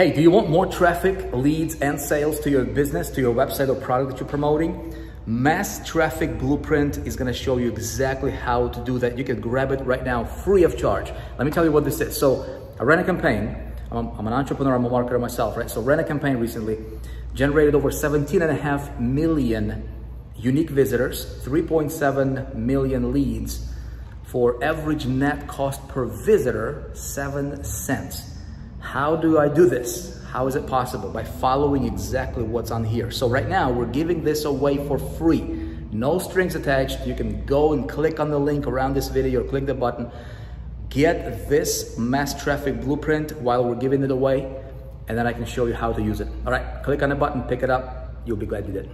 Hey, do you want more traffic, leads, and sales to your business, to your website or product that you're promoting? Mass Traffic Blueprint is gonna show you exactly how to do that. You can grab it right now, free of charge. Let me tell you what this is. So I ran a campaign. I'm, I'm an entrepreneur, I'm a marketer myself, right? So ran a campaign recently, generated over 17 and a half million unique visitors, 3.7 million leads for average net cost per visitor, seven cents. How do I do this? How is it possible? By following exactly what's on here. So right now we're giving this away for free. No strings attached. You can go and click on the link around this video or click the button. Get this mass traffic blueprint while we're giving it away and then I can show you how to use it. All right, click on the button, pick it up. You'll be glad you did.